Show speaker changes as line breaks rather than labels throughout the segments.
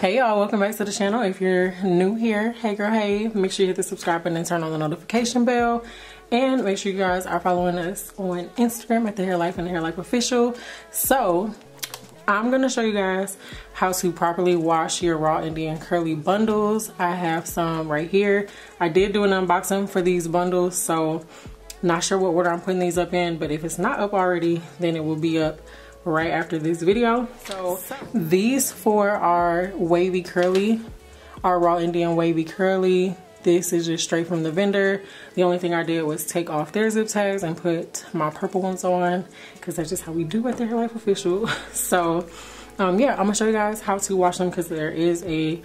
Hey y'all, welcome back to the channel. If you're new here, hey girl, hey, make sure you hit the subscribe button and turn on the notification bell. And make sure you guys are following us on Instagram at The Hare Life and The Hare Life Official. So, I'm to show you guys how to properly wash your raw Indian curly bundles. I have some right here. I did do an unboxing for these bundles, so not sure what order I'm putting these up in, but if it's not up already, then it will be up right after this video. So these four are wavy curly, our raw Indian wavy curly. This is just straight from the vendor. The only thing I did was take off their zip tags and put my purple ones on because that's just how we do at the Hare Life Official. so um, yeah, I'm gonna show you guys how to wash them because there is a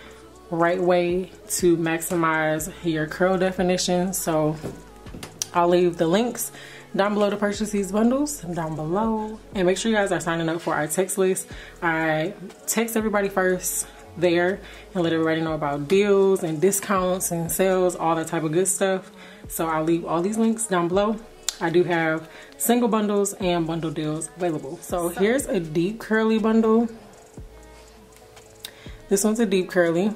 right way to maximize your curl definition. So I'll leave the links down below to purchase these bundles down below. And make sure you guys are signing up for our text list. I text everybody first there and let everybody know about deals and discounts and sales all that type of good stuff. So i'll leave all these links down below. I do have single bundles and bundle deals available. So here's a deep curly bundle. This one's a deep curly.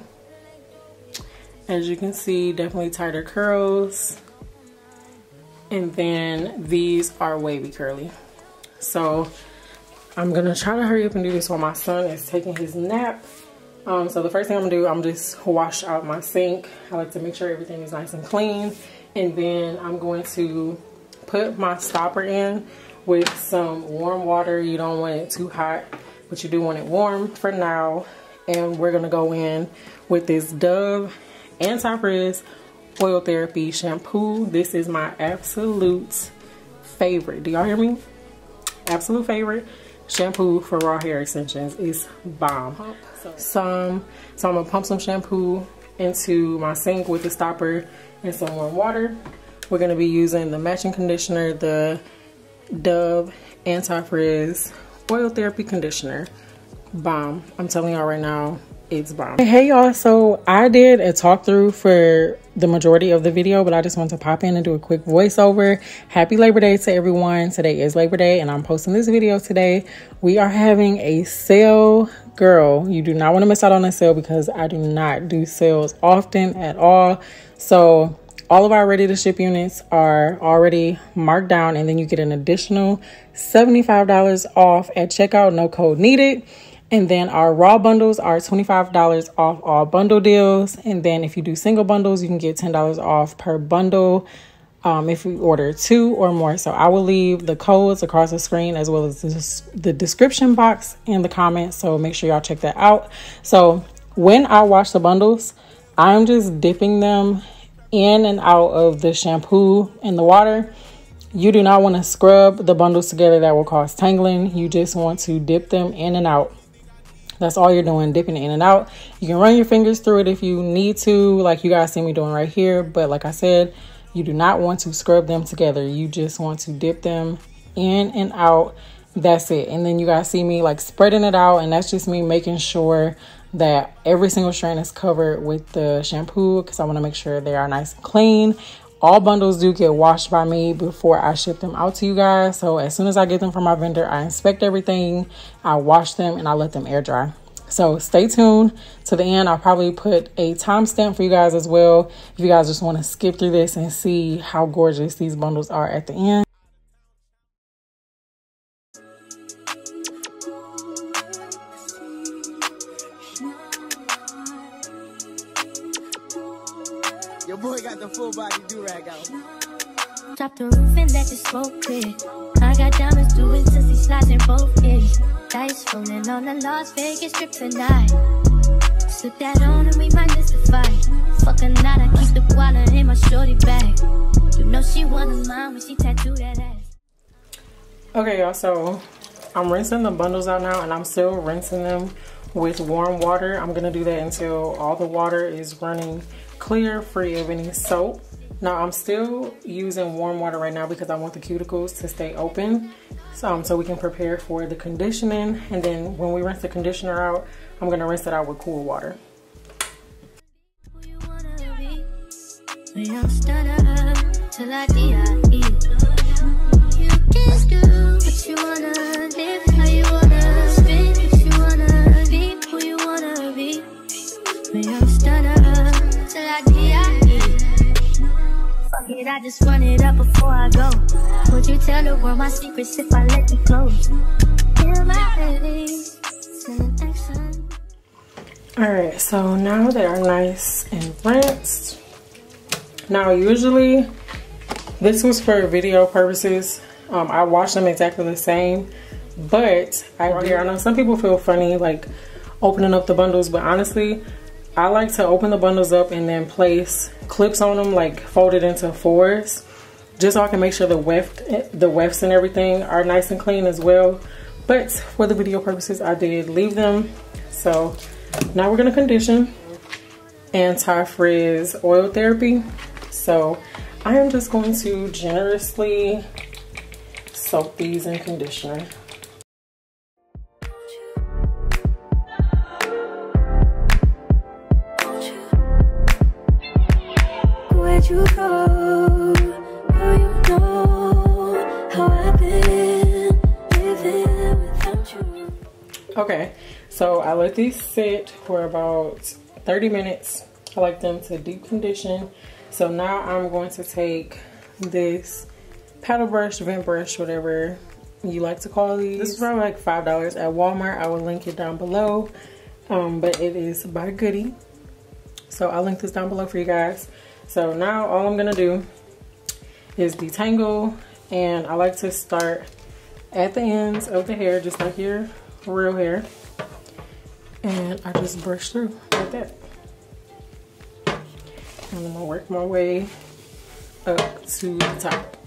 As you can see definitely tighter curls and then these are wavy curly. So I'm gonna try to hurry up and do this while my son is taking his nap. Um, so the first thing I'm gonna do I'm just wash out my sink. I like to make sure everything is nice and clean. And then I'm going to put my stopper in with some warm water. You don't want it too hot but you do want it warm for now. And we're gonna go in with this Dove anti-frizz oil therapy shampoo. This is my absolute favorite. Do y'all hear me? Absolute favorite. Shampoo for raw hair extensions. It's bomb. Some. So i'm gonna pump some shampoo into my sink with the stopper and some warm water. We're going to be using the matching conditioner the dove anti-frizz oil therapy conditioner. Bomb. I'm telling y'all right now it's bomb. Hey y'all, so I did a talk through for the majority of the video, but I just want to pop in and do a quick voiceover. Happy Labor Day to everyone. Today is Labor Day and I'm posting this video today. We are having a sale. Girl, you do not want to miss out on a sale because I do not do sales often at all. So all of our ready to ship units are already marked down and then you get an additional $75 off at checkout, no code needed. And then our raw bundles are $25 off all bundle deals. And then if you do single bundles, you can get $10 off per bundle um, if you order two or more. So I will leave the codes across the screen as well as the description box in the comments. So make sure y'all check that out. So when I wash the bundles, I'm just dipping them in and out of the shampoo and the water. You do not want to scrub the bundles together. That will cause tangling. You just want to dip them in and out that's all you're doing, dipping it in and out. You can run your fingers through it if you need to, like you guys see me doing right here. But like I said, you do not want to scrub them together. You just want to dip them in and out. That's it. And then you guys see me like spreading it out. And that's just me making sure that every single strand is covered with the shampoo because I want to make sure they are nice and clean all bundles do get washed by me before I ship them out to you guys. So as soon as I get them from my vendor, I inspect everything, I wash them, and I let them air dry. So stay tuned to the end. I'll probably put a timestamp for you guys as well. If you guys just want to skip through this and see how gorgeous these bundles are at the end.
Boy full body do rag out.
Drop the roof and let the smoke clear. I got diamonds doing sissy slides in both ears. Dice rolling on the Las Vegas strip tonight. Slip that on and we might miss the fight. Fuck a night, I keep the wallet in my shorty bag. You know she wanna mine when she tattoo that ass.
Okay, y'all, so I'm rinsing the bundles out now and I'm still rinsing them with warm water. I'm gonna do that until all the water is running clear, free of any soap. Now I'm still using warm water right now because I want the cuticles to stay open so, um, so we can prepare for the conditioning. And then when we rinse the conditioner out, I'm gonna rinse it out with cool water.
I just run it up before I go. Would you tell the world my secrets if I let you close? Feel my baby.
Alright, so now they are nice and rinsed. Now usually this was for video purposes. Um, I wash them exactly the same. But I, I know some people feel funny like opening up the bundles, but honestly, I like to open the bundles up and then place clips on them, like folded into fours, just so I can make sure the weft, the wefts and everything are nice and clean as well. But for the video purposes, I did leave them. So now we're gonna condition anti-frizz oil therapy. So I am just going to generously soak these in conditioner. Okay, so I let these sit for about 30 minutes. I like them to deep condition. So now I'm going to take this paddle brush, vent brush, whatever you like to call these. This is probably like $5 at Walmart. I will link it down below. Um, but it is by Goody. So I'll link this down below for you guys. So now all I'm gonna do is detangle and I like to start at the ends of the hair just like your real hair and I just brush through like that. And I'm gonna work my way up to the top.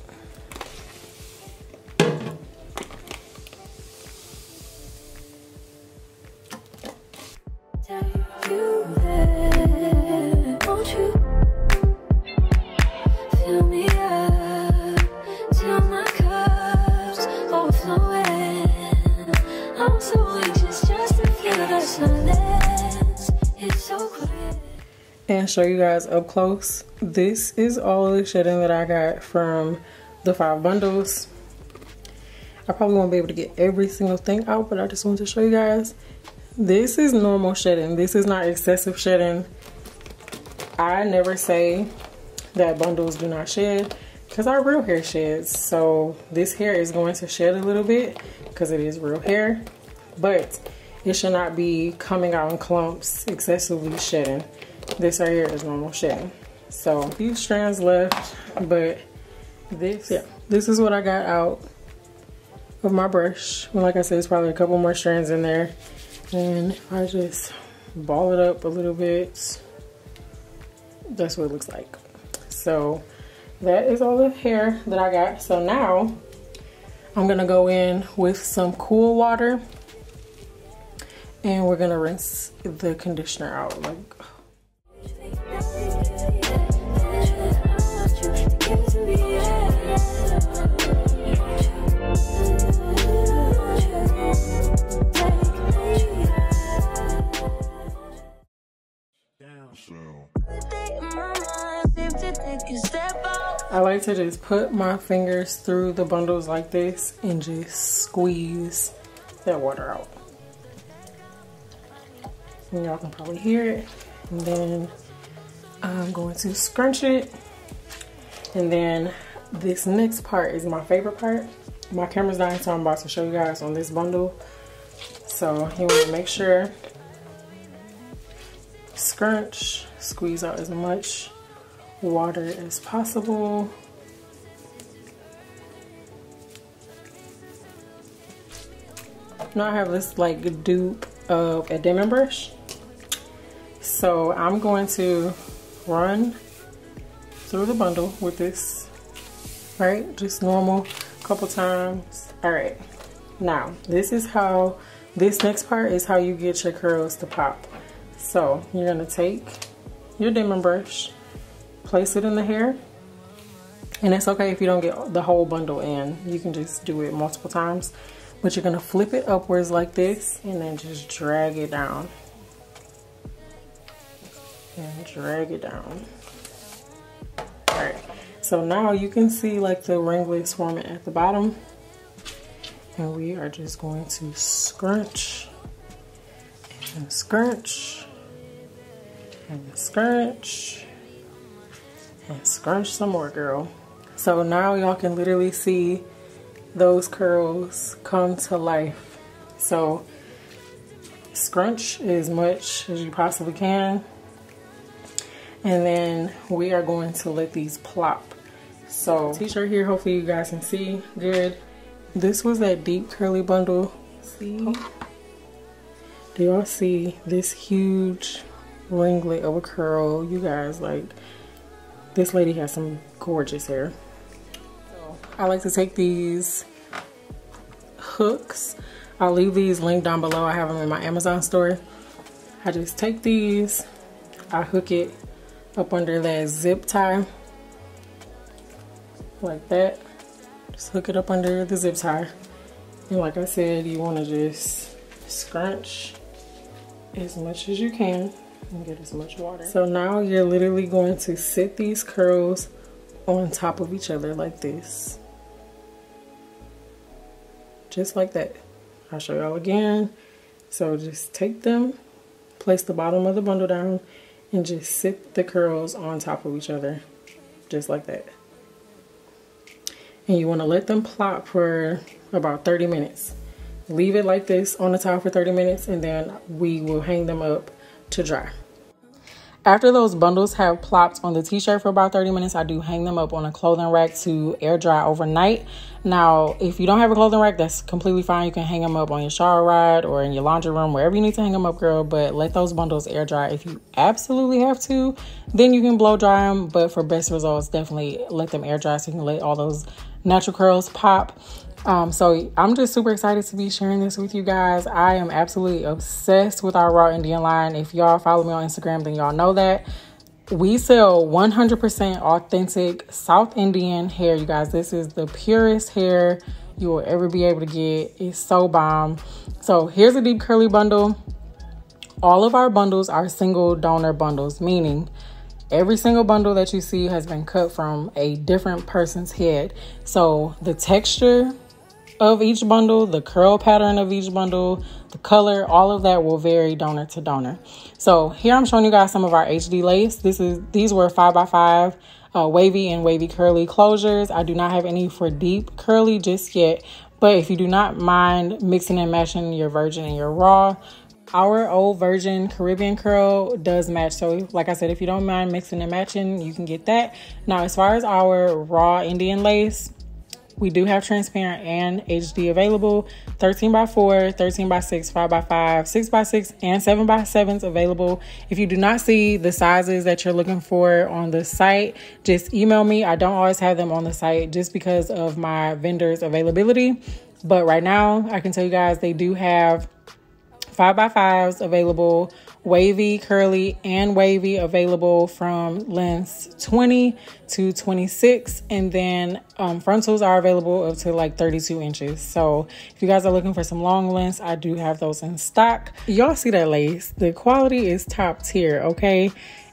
And show you guys up close. This is all the shedding that I got from the five bundles. I probably won't be able to get every single thing out, but I just wanted to show you guys. This is normal shedding. This is not excessive shedding. I never say that bundles do not shed because our real hair sheds. So this hair is going to shed a little bit because it is real hair, but it should not be coming out in clumps, excessively shedding. This right here is normal shedding. So a few strands left, but this, yeah, this is what I got out of my brush. And like I said, it's probably a couple more strands in there. And if I just ball it up a little bit, that's what it looks like. So that is all the hair that I got. So now I'm gonna go in with some cool water and we're gonna rinse the conditioner out. Like I like to just put my fingers through the bundles like this and just squeeze that water out. Y'all can probably hear it. And then I'm going to scrunch it. And then this next part is my favorite part. My camera's dying, so I'm about to show you guys on this bundle. So you want to make sure scrunch, squeeze out as much water as possible. Now I have this like dupe of a Denman brush. So I'm going to run through the bundle with this, right? Just normal, couple times. All right, now this is how, this next part is how you get your curls to pop. So you're gonna take your Denman brush, place it in the hair, and it's okay if you don't get the whole bundle in. You can just do it multiple times. But you're gonna flip it upwards like this and then just drag it down. And drag it down. All right, so now you can see like the ringlets forming at the bottom. And we are just going to scrunch and scrunch and scrunch and scrunch some more, girl. So now y'all can literally see those curls come to life. So scrunch as much as you possibly can. And then we are going to let these plop. So t-shirt here, hopefully you guys can see good. This was that deep curly bundle. See? Oh. Do y'all see this huge ringlet of a curl? You guys, like, this lady has some gorgeous hair. So I like to take these hooks. I'll leave these linked down below. I have them in my Amazon store. I just take these, I hook it up under that zip tie like that just hook it up under the zip tie and like I said you want to just scrunch as much as you can and get as much water. So now you're literally going to sit these curls on top of each other like this. Just like that. I'll show y'all again. So just take them place the bottom of the bundle down and just sit the curls on top of each other just like that. And you want to let them plop for about 30 minutes. Leave it like this on the top for 30 minutes and then we will hang them up to dry after those bundles have plopped on the t-shirt for about 30 minutes, I do hang them up on a clothing rack to air dry overnight. Now, if you don't have a clothing rack, that's completely fine. You can hang them up on your shower rod or in your laundry room, wherever you need to hang them up, girl. But let those bundles air dry. If you absolutely have to, then you can blow dry them. But for best results, definitely let them air dry so you can let all those natural curls pop. Um, so I'm just super excited to be sharing this with you guys. I am absolutely obsessed with our raw Indian line. If y'all follow me on Instagram, then y'all know that. We sell 100% authentic South Indian hair, you guys. This is the purest hair you will ever be able to get. It's so bomb. So here's a deep curly bundle. All of our bundles are single donor bundles, meaning every single bundle that you see has been cut from a different person's head. So the texture of each bundle, the curl pattern of each bundle, the color, all of that will vary donor to donor. So here I'm showing you guys some of our HD lace. This is these were five by five uh, wavy and wavy curly closures. I do not have any for deep curly just yet, but if you do not mind mixing and matching your virgin and your raw, our old virgin Caribbean curl does match. So like I said, if you don't mind mixing and matching, you can get that. Now, as far as our raw Indian lace, we do have transparent and HD available 13 by 4, 13 by 6, 5 by 5, 6 by 6, and 7 by 7s available. If you do not see the sizes that you're looking for on the site, just email me. I don't always have them on the site just because of my vendors' availability. But right now, I can tell you guys they do have 5 by 5s available wavy, curly, and wavy available from lengths 20 to 26. And then um, frontals are available up to like 32 inches. So if you guys are looking for some long lengths, I do have those in stock. Y'all see that lace? The quality is top tier, okay?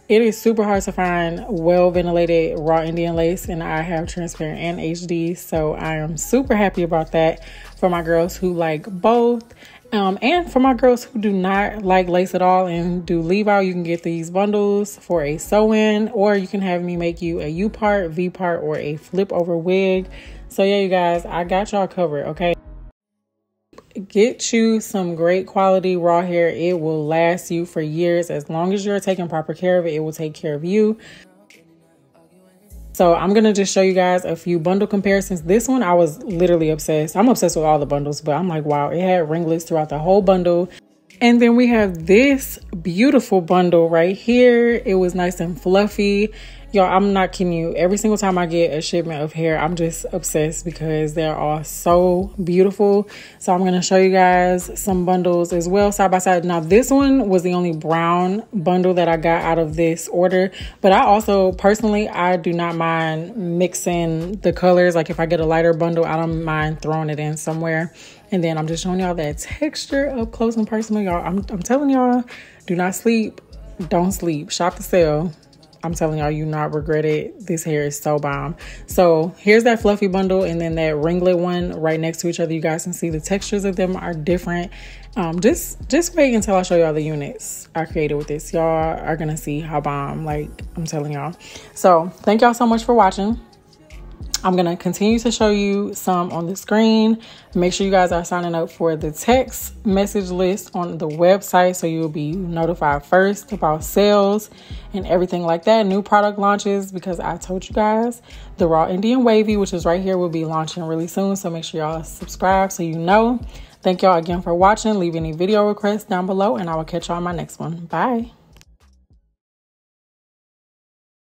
It is super hard to find well ventilated raw Indian lace, and I have transparent and HD. So I am super happy about that for my girls who like both. Um, and for my girls who do not like lace at all and do leave out, you can get these bundles for a sew in, or you can have me make you a U part, V part, or a flip over wig. So, yeah, you guys, I got y'all covered, okay? Get you some great quality raw hair. It will last you for years. As long as you're taking proper care of it, it will take care of you. So I'm going to just show you guys a few bundle comparisons. This one, I was literally obsessed. I'm obsessed with all the bundles, but I'm like, wow, it had ringlets throughout the whole bundle. And then we have this beautiful bundle right here. It was nice and fluffy. Y'all, I'm not kidding you. Every single time I get a shipment of hair, I'm just obsessed because they're all so beautiful. So I'm to show you guys some bundles as well, side by side. Now, this one was the only brown bundle that I got out of this order. But I also, personally, I do not mind mixing the colors. Like if I get a lighter bundle, I don't mind throwing it in somewhere. And then I'm just showing y'all that texture up close and personal. Y'all, I'm, I'm telling y'all, do not sleep. Don't sleep. Shop the sale. I'm telling y'all, you not regret it. This hair is so bomb. So here's that fluffy bundle and then that ringlet one right next to each other. You guys can see the textures of them are different. Um, just just wait until I show y'all the units I created with this. Y'all are gonna see how bomb, like I'm telling y'all. So thank y'all so much for watching. I'm going to continue to show you some on the screen. Make sure you guys are signing up for the text message list on the website so you'll be notified first about sales and everything like that. New product launches because I told you guys the Raw Indian Wavy, which is right here, will be launching really soon. So make sure y'all subscribe so you know. Thank y'all again for watching. Leave any video requests down below and I will catch y'all on my next one. Bye.